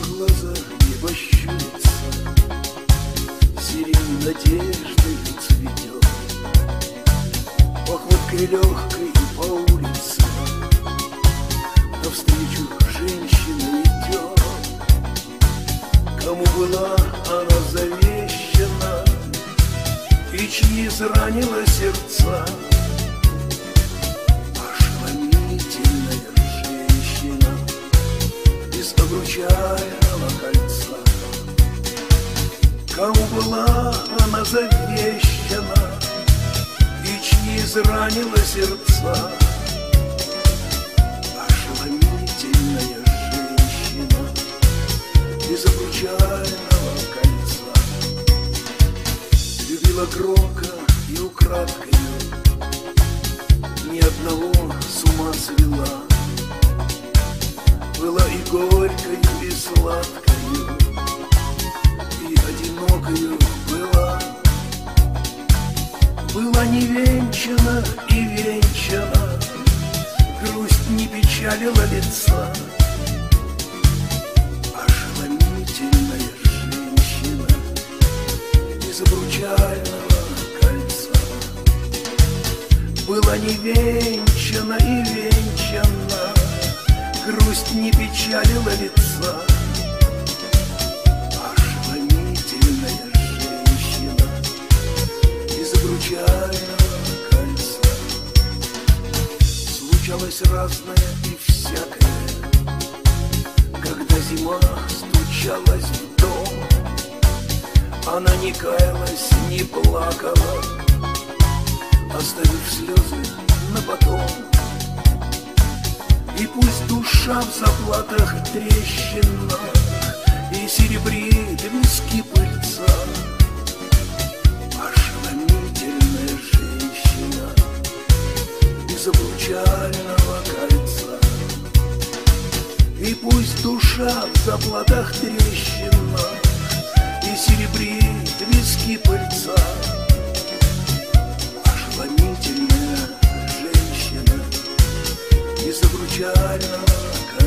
глаза небо щурится, Сирень надежды цветет. Походкой легкой по улице Навстречу женщина идет. Кому была она завещана И чьи изранила сердца Без обручального кольца Кому была она завещана И чьи изранила сердца. Ошеломительная женщина Без обручального кольца. Любила громко и украдкою. Ни одного с ума свела Была и горькою, и сладкою И одинокою была. Была не венчана и венчана Грусть не печалила лица. Ошеломительная женщина Без обручального кольца. Была не венчана и венчана Грусть не печалила лица. Ошеломительная женщина Без обручального кольца. Случалось разное и всякое. Когда зима стучалась в дом Она не каялась, не плакала пусть душа в заплатах трещинах И серебрит виски пыльца. Ошеломительная женщина Без обручального кольца. И пусть душа в заплатах трещинах И серебрит виски пыльца Ошеломительная